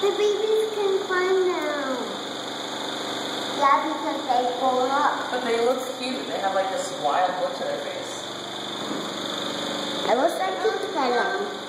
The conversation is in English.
the babies can climb now. Yeah, because they pull up. But they look cute. They have like this wild look to their face. It looks like he's venom.